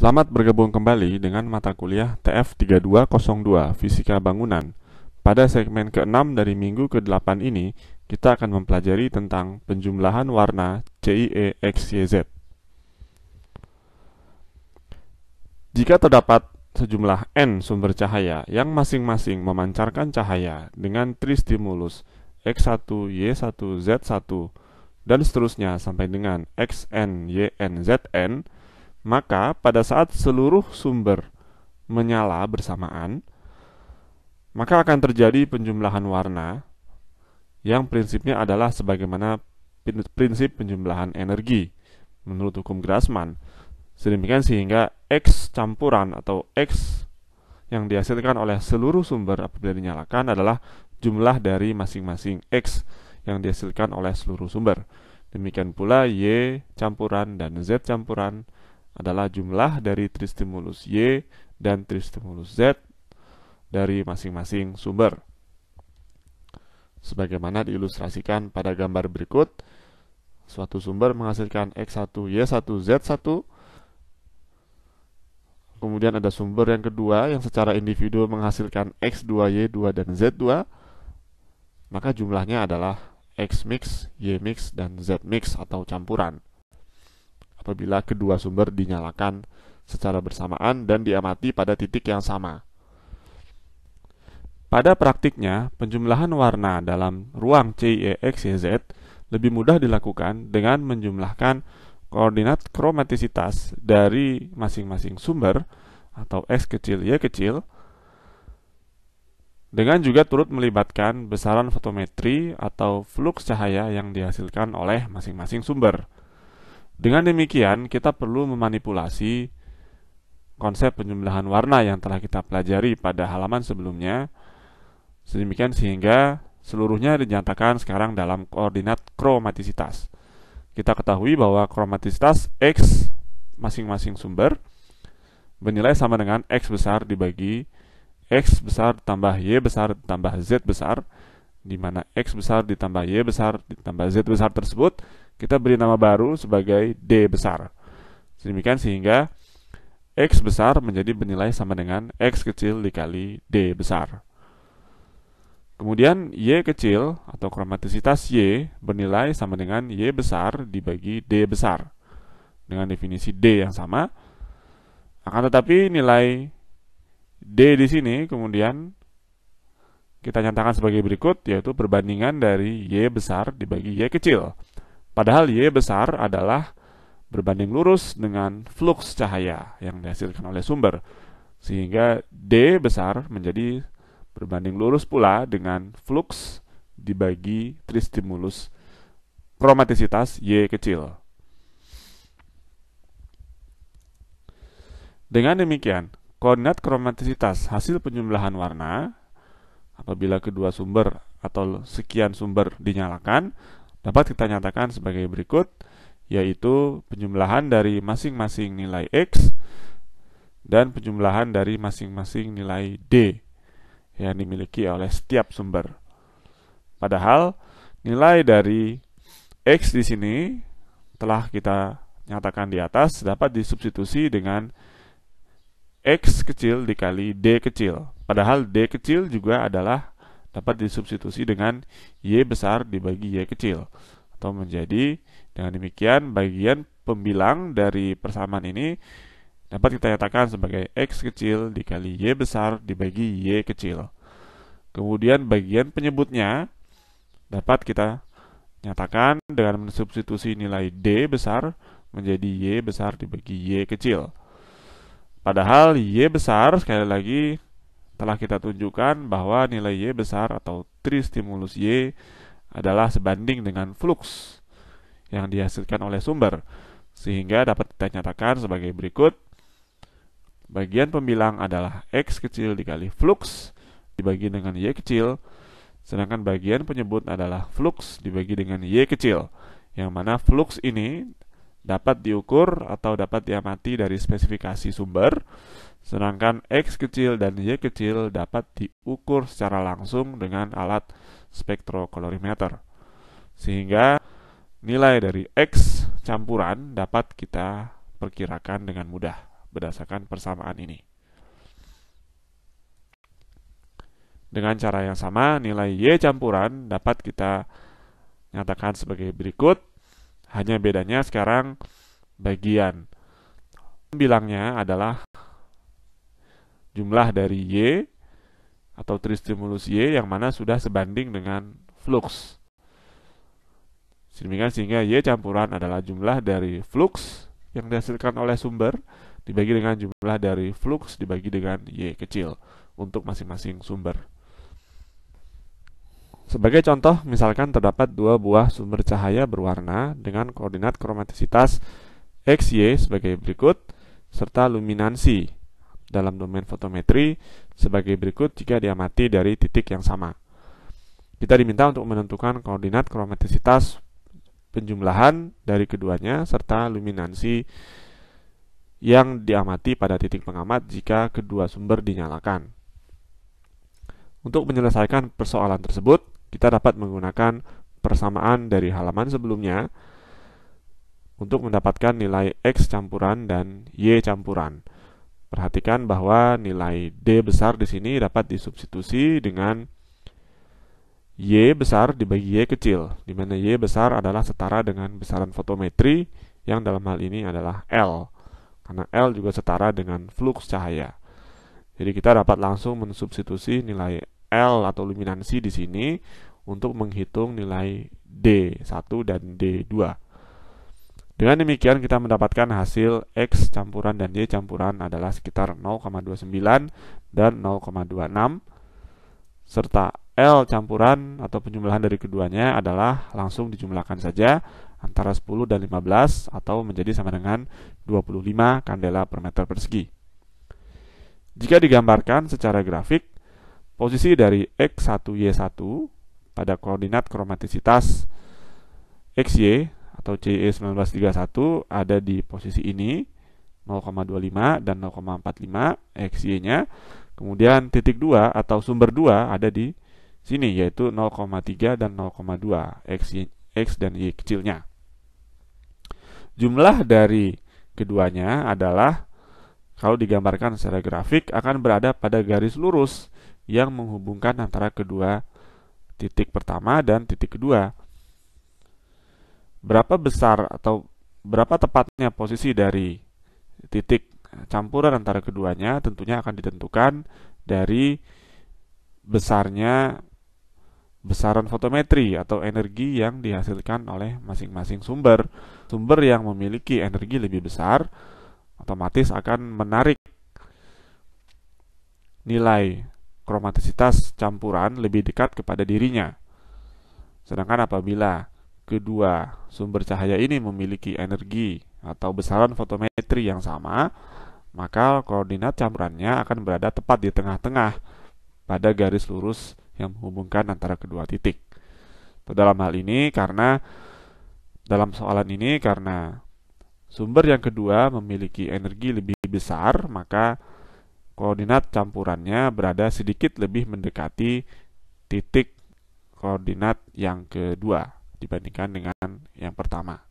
Selamat bergabung kembali dengan mata kuliah TF3202 Fisika Bangunan. Pada segmen ke-6 dari minggu ke-8 ini, kita akan mempelajari tentang penjumlahan warna CIE XYZ. Jika terdapat sejumlah N sumber cahaya yang masing-masing memancarkan cahaya dengan tristimulus X1, Y1, Z1, dan seterusnya sampai dengan XN, YN, ZN, maka pada saat seluruh sumber menyala bersamaan, maka akan terjadi penjumlahan warna yang prinsipnya adalah sebagaimana prinsip penjumlahan energi menurut hukum Grassmann. Sedemikian sehingga X campuran atau X yang dihasilkan oleh seluruh sumber apabila dinyalakan adalah jumlah dari masing-masing X yang dihasilkan oleh seluruh sumber. Demikian pula Y campuran dan Z campuran adalah jumlah dari tristimulus Y dan tristimulus Z dari masing-masing sumber. Sebagaimana diilustrasikan pada gambar berikut, suatu sumber menghasilkan X1, Y1, Z1, kemudian ada sumber yang kedua yang secara individu menghasilkan X2, Y2, dan Z2, maka jumlahnya adalah X mix, Y mix, dan Z mix atau campuran. Apabila kedua sumber dinyalakan secara bersamaan dan diamati pada titik yang sama. Pada praktiknya, penjumlahan warna dalam ruang CIEXYZ lebih mudah dilakukan dengan menjumlahkan koordinat kromatisitas dari masing-masing sumber atau X kecil Y kecil dengan juga turut melibatkan besaran fotometri atau flux cahaya yang dihasilkan oleh masing-masing sumber. Dengan demikian, kita perlu memanipulasi konsep penjumlahan warna yang telah kita pelajari pada halaman sebelumnya Sedemikian sehingga seluruhnya dinyatakan sekarang dalam koordinat kromatisitas. Kita ketahui bahwa kromatisitas X masing-masing sumber bernilai sama dengan X besar dibagi X besar ditambah Y besar ditambah Z besar di mana X besar ditambah Y besar ditambah Z besar tersebut kita beri nama baru sebagai D besar. Sedemikian sehingga X besar menjadi bernilai sama dengan X kecil dikali D besar. Kemudian Y kecil atau kromatisitas Y bernilai sama dengan Y besar dibagi D besar. Dengan definisi D yang sama. Akan tetapi nilai D di sini kemudian kita nyatakan sebagai berikut yaitu perbandingan dari Y besar dibagi Y kecil. Padahal Y besar adalah berbanding lurus dengan flux cahaya yang dihasilkan oleh sumber. Sehingga D besar menjadi berbanding lurus pula dengan flux dibagi tristimulus kromatisitas Y kecil. Dengan demikian, koordinat kromatisitas hasil penjumlahan warna apabila kedua sumber atau sekian sumber dinyalakan dapat kita nyatakan sebagai berikut yaitu penjumlahan dari masing-masing nilai X dan penjumlahan dari masing-masing nilai D yang dimiliki oleh setiap sumber. Padahal nilai dari X di sini telah kita nyatakan di atas dapat disubstitusi dengan X kecil dikali D kecil. Padahal D kecil juga adalah dapat disubstitusi dengan Y besar dibagi Y kecil. Atau menjadi dengan demikian bagian pembilang dari persamaan ini dapat kita nyatakan sebagai X kecil dikali Y besar dibagi Y kecil. Kemudian bagian penyebutnya dapat kita nyatakan dengan mensubstitusi nilai D besar menjadi Y besar dibagi Y kecil. Padahal Y besar sekali lagi telah kita tunjukkan bahwa nilai Y besar atau tristimulus Y adalah sebanding dengan flux yang dihasilkan oleh sumber. Sehingga dapat kita nyatakan sebagai berikut. Bagian pembilang adalah X kecil dikali flux dibagi dengan Y kecil, sedangkan bagian penyebut adalah flux dibagi dengan Y kecil, yang mana flux ini dapat diukur atau dapat diamati dari spesifikasi sumber, sedangkan X kecil dan Y kecil dapat diukur secara langsung dengan alat spektrokolorimeter. Sehingga nilai dari X campuran dapat kita perkirakan dengan mudah berdasarkan persamaan ini. Dengan cara yang sama, nilai Y campuran dapat kita nyatakan sebagai berikut. Hanya bedanya sekarang bagian bilangnya adalah jumlah dari Y atau tristimulus Y yang mana sudah sebanding dengan flux. Demikian sehingga Y campuran adalah jumlah dari flux yang dihasilkan oleh sumber dibagi dengan jumlah dari flux dibagi dengan Y kecil untuk masing-masing sumber. Sebagai contoh, misalkan terdapat dua buah sumber cahaya berwarna dengan koordinat kromatisitas XY sebagai berikut, serta luminansi dalam domain fotometri sebagai berikut jika diamati dari titik yang sama. Kita diminta untuk menentukan koordinat kromatisitas penjumlahan dari keduanya serta luminansi yang diamati pada titik pengamat jika kedua sumber dinyalakan. Untuk menyelesaikan persoalan tersebut, kita dapat menggunakan persamaan dari halaman sebelumnya untuk mendapatkan nilai X campuran dan Y campuran. Perhatikan bahwa nilai D besar di sini dapat disubstitusi dengan Y besar dibagi Y kecil, di mana Y besar adalah setara dengan besaran fotometri yang dalam hal ini adalah L, karena L juga setara dengan flux cahaya. Jadi kita dapat langsung mensubstitusi nilai L atau luminansi di sini untuk menghitung nilai D1 dan D2. Dengan demikian kita mendapatkan hasil X campuran dan Y campuran adalah sekitar 0,29 dan 0,26 serta L campuran atau penjumlahan dari keduanya adalah langsung dijumlahkan saja antara 10 dan 15 atau menjadi sama dengan 25 kandela per meter persegi. Jika digambarkan secara grafik, Posisi dari X1Y1 pada koordinat kromatisitas XY atau CE1931 ada di posisi ini 0,25 dan 0,45 XY-nya. Kemudian titik 2 atau sumber 2 ada di sini yaitu 0,3 dan 0,2 X, X dan Y kecilnya. Jumlah dari keduanya adalah kalau digambarkan secara grafik akan berada pada garis lurus yang menghubungkan antara kedua titik pertama dan titik kedua. Berapa besar atau berapa tepatnya posisi dari titik campuran antara keduanya tentunya akan ditentukan dari besarnya besaran fotometri atau energi yang dihasilkan oleh masing-masing sumber. Sumber yang memiliki energi lebih besar otomatis akan menarik nilai kromatisitas campuran lebih dekat kepada dirinya. Sedangkan apabila kedua sumber cahaya ini memiliki energi atau besaran fotometri yang sama, maka koordinat campurannya akan berada tepat di tengah-tengah pada garis lurus yang menghubungkan antara kedua titik. Dalam hal ini karena dalam soalan ini karena sumber yang kedua memiliki energi lebih besar, maka koordinat campurannya berada sedikit lebih mendekati titik koordinat yang kedua dibandingkan dengan yang pertama.